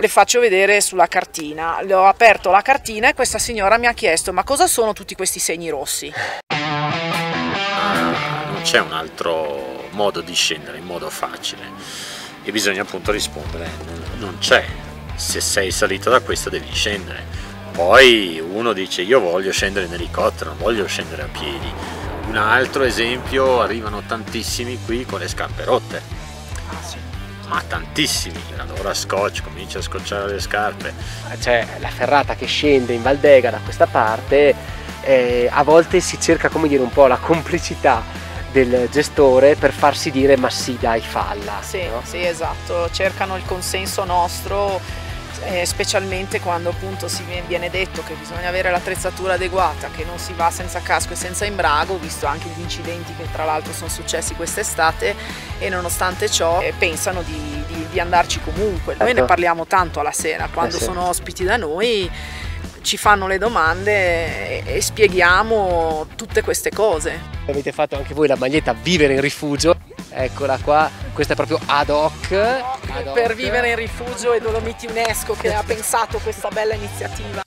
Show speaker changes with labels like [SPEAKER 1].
[SPEAKER 1] le faccio vedere sulla cartina. Le ho aperto la cartina e questa signora mi ha chiesto ma cosa sono tutti questi segni rossi?
[SPEAKER 2] non c'è un altro modo di scendere in modo facile. E bisogna appunto rispondere non c'è. Se sei salito da questa devi scendere. Poi uno dice io voglio scendere in elicottero non voglio scendere a piedi. Un altro esempio arrivano tantissimi qui con le scarpe rotte ma tantissimi allora scotch comincia a scocciare le scarpe
[SPEAKER 3] c'è la ferrata che scende in Valdega da questa parte eh, a volte si cerca come dire un po' la complicità del gestore per farsi dire ma sì dai falla
[SPEAKER 1] sì,
[SPEAKER 3] no?
[SPEAKER 1] sì esatto cercano il consenso nostro eh, specialmente quando appunto si viene detto che bisogna avere l'attrezzatura adeguata, che non si va senza casco e senza imbrago, visto anche gli incidenti che tra l'altro sono successi quest'estate e nonostante ciò eh, pensano di, di, di, andarci comunque. Noi ne certo. parliamo tanto alla sera, quando eh sì. sono ospiti da noi ci fanno le domande e, e spieghiamo tutte queste cose.
[SPEAKER 3] Avete fatto anche voi la maglietta Vivere in rifugio, eccola qua, questa è proprio ad hoc.
[SPEAKER 1] Per vivere in rifugio e Dolomiti UNESCO che ha pensato questa bella iniziativa.